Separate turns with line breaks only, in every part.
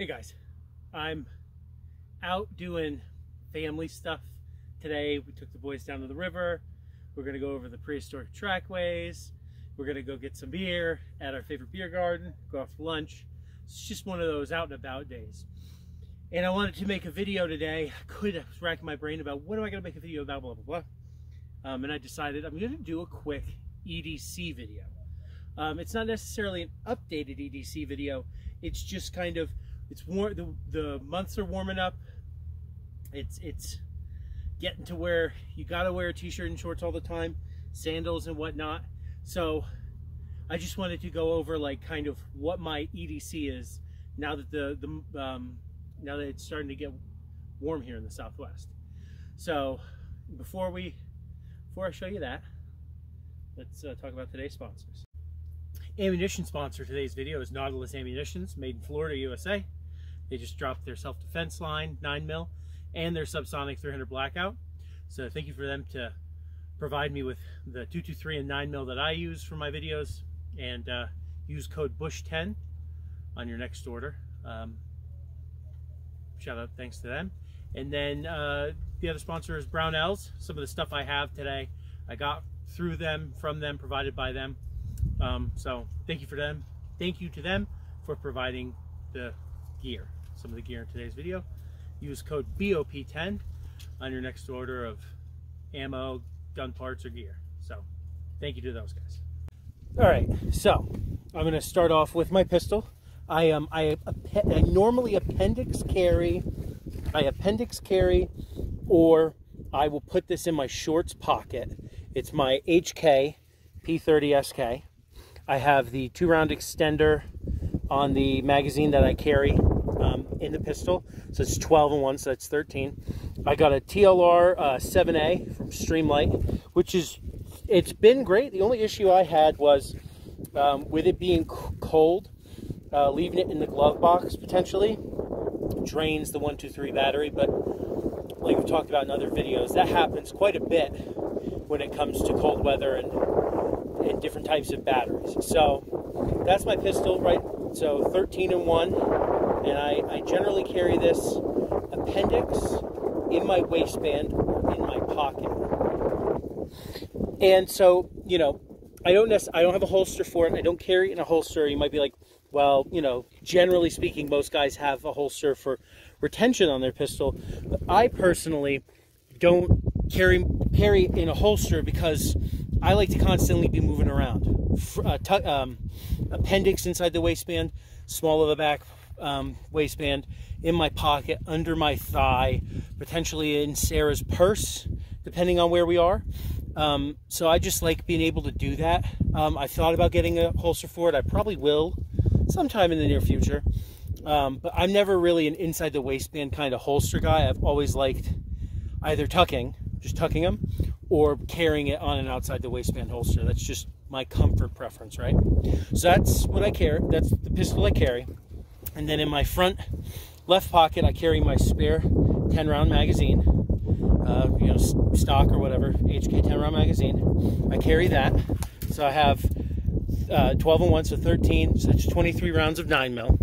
Hey guys, I'm out doing family stuff today. We took the boys down to the river. We're gonna go over the prehistoric trackways. We're gonna go get some beer at our favorite beer garden, go out for lunch. It's just one of those out and about days. And I wanted to make a video today. I could I was racking my brain about what am I gonna make a video about, blah, blah, blah. Um, and I decided I'm gonna do a quick EDC video. Um, it's not necessarily an updated EDC video. It's just kind of it's warm. The, the months are warming up. It's it's getting to where you gotta wear a t-shirt and shorts all the time, sandals and whatnot. So I just wanted to go over like kind of what my EDC is now that the the um, now that it's starting to get warm here in the Southwest. So before we before I show you that, let's uh, talk about today's sponsors. Ammunition sponsor today's video is Nautilus Ammunitions, made in Florida, USA. They just dropped their self-defense line, 9 mil, and their subsonic 300 blackout. So thank you for them to provide me with the 223 and 9 mil that I use for my videos, and uh, use code BUSH10 on your next order. Um, shout out, thanks to them. And then uh, the other sponsor is Brownells. Some of the stuff I have today, I got through them, from them, provided by them. Um, so thank you for them. Thank you to them for providing the gear some of the gear in today's video. Use code BOP10 on your next order of ammo, gun parts, or gear. So thank you to those guys. All right, so I'm going to start off with my pistol. I um, I, I normally appendix carry, I appendix carry, or I will put this in my shorts pocket. It's my HK P30 SK. I have the two round extender on the magazine that I carry in the pistol. So it's 12 and 1, so that's 13. I got a TLR uh, 7A from Streamlight, which is, it's been great. The only issue I had was um, with it being cold, uh, leaving it in the glove box potentially drains the 123 battery, but like we've talked about in other videos, that happens quite a bit when it comes to cold weather and, and different types of batteries. So that's my pistol, right? So 13 and 1 and I, I generally carry this appendix in my waistband or in my pocket. And so, you know, I don't I don't have a holster for it. I don't carry it in a holster. You might be like, well, you know, generally speaking, most guys have a holster for retention on their pistol. But I personally don't carry carry in a holster because I like to constantly be moving around. Uh, um, appendix inside the waistband, small of the back, um, waistband in my pocket, under my thigh, potentially in Sarah's purse, depending on where we are. Um, so I just like being able to do that. Um, I thought about getting a holster for it. I probably will sometime in the near future. Um, but I'm never really an inside the waistband kind of holster guy. I've always liked either tucking, just tucking them, or carrying it on an outside the waistband holster. That's just my comfort preference, right? So that's what I carry. That's the pistol I carry. And then in my front left pocket, I carry my spare 10 round magazine, uh, you know, stock or whatever, HK 10 round magazine. I carry that. So I have uh, 12 and 1, so 13, so it's 23 rounds of 9 mil.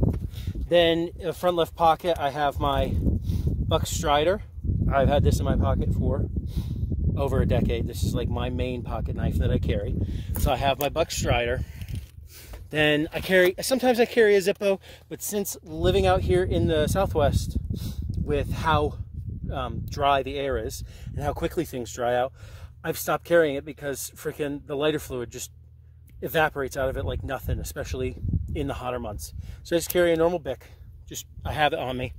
Then the front left pocket, I have my Buck Strider. I've had this in my pocket for over a decade. This is like my main pocket knife that I carry. So I have my Buck Strider. Then I carry, sometimes I carry a Zippo, but since living out here in the Southwest with how um, dry the air is and how quickly things dry out, I've stopped carrying it because freaking the lighter fluid just evaporates out of it like nothing, especially in the hotter months. So I just carry a normal Bic. Just, I have it on me.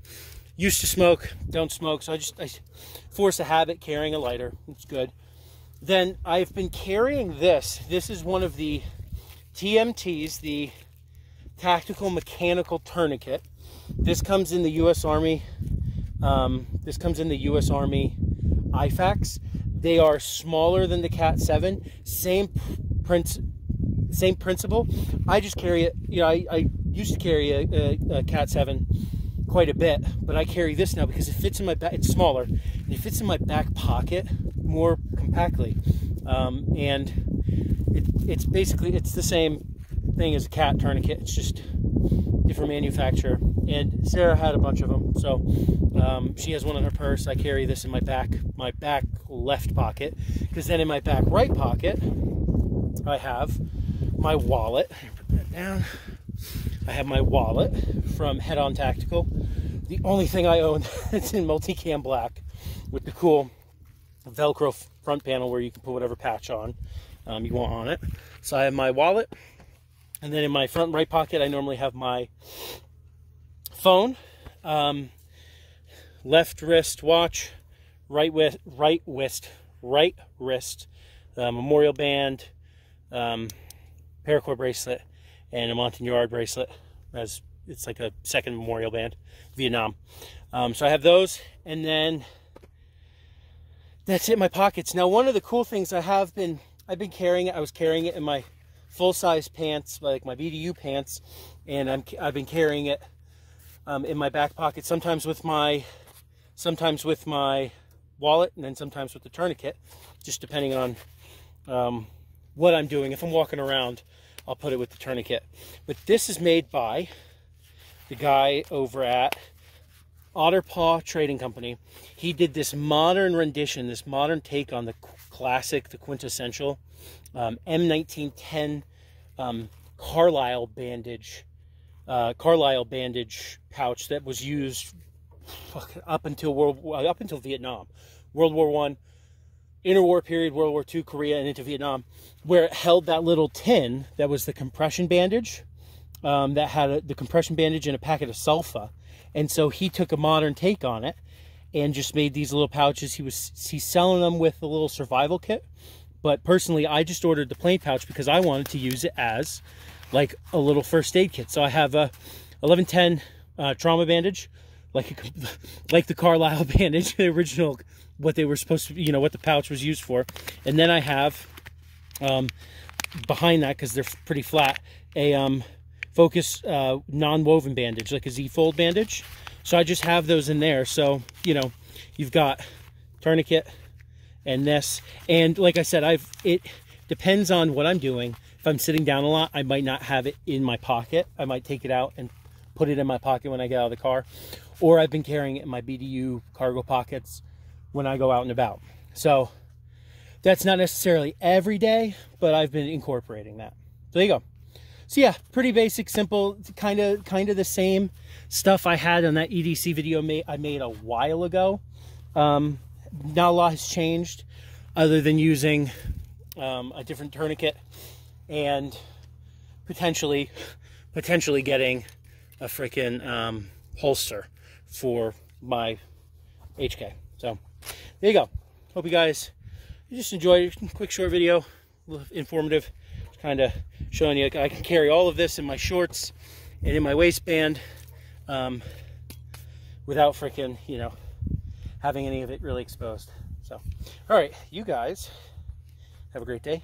Used to smoke, don't smoke, so I just I force a habit carrying a lighter. It's good. Then I've been carrying this. This is one of the TMTs, the Tactical Mechanical Tourniquet. This comes in the U.S. Army. Um, this comes in the U.S. Army IFAKs. They are smaller than the Cat 7. Same prince, same principle. I just carry it. You know, I, I used to carry a, a, a, Cat 7 quite a bit, but I carry this now because it fits in my back. It's smaller it fits in my back pocket more compactly. Um, and it, it's basically it's the same thing as a cat tourniquet. It's just different manufacturer. And Sarah had a bunch of them, so um, she has one in her purse. I carry this in my back, my back left pocket, because then in my back right pocket, I have my wallet. Put that down. I have my wallet from Head On Tactical. The only thing I own that's in multicam black with the cool Velcro front panel where you can put whatever patch on um, you want on it. So I have my wallet, and then in my front right pocket, I normally have my phone, um, left wrist watch, right wrist, right wrist, right wrist, uh, memorial band, um, paracord bracelet, and a Montagnard bracelet. As it's like a second memorial band, Vietnam. Um, so I have those, and then that's it my pockets. Now, one of the cool things I have been, I've been carrying it. I was carrying it in my full-size pants, like my BDU pants, and I'm, I've been carrying it um, in my back pocket, sometimes with my, sometimes with my wallet, and then sometimes with the tourniquet, just depending on um, what I'm doing. If I'm walking around, I'll put it with the tourniquet. But this is made by the guy over at Otterpaw Trading Company. He did this modern rendition, this modern take on the classic, the quintessential um, M1910 um, Carlisle bandage, uh, Carlisle bandage pouch that was used up until World up until Vietnam, World War One, interwar period, World War II, Korea, and into Vietnam, where it held that little tin that was the compression bandage, um, that had a, the compression bandage and a packet of sulfa. And so he took a modern take on it and just made these little pouches. He was he's selling them with a little survival kit. But personally, I just ordered the plain pouch because I wanted to use it as like a little first aid kit. So I have a 1110 uh, trauma bandage, like a, like the Carlisle bandage, the original, what they were supposed to, you know, what the pouch was used for. And then I have um, behind that, because they're pretty flat, a um, Focus uh, non-woven bandage, like a Z-fold bandage. So I just have those in there. So, you know, you've got tourniquet and this. And like I said, I've it depends on what I'm doing. If I'm sitting down a lot, I might not have it in my pocket. I might take it out and put it in my pocket when I get out of the car. Or I've been carrying it in my BDU cargo pockets when I go out and about. So that's not necessarily every day, but I've been incorporating that. So there you go. So yeah, pretty basic, simple, kind of kind of the same stuff I had on that EDC video I made a while ago. Um, not a lot has changed other than using um, a different tourniquet and potentially potentially getting a freaking um, holster for my HK. So there you go. Hope you guys just enjoyed a quick short video, informative, kind of showing you I can carry all of this in my shorts and in my waistband um, without freaking, you know, having any of it really exposed. So, all right, you guys have a great day.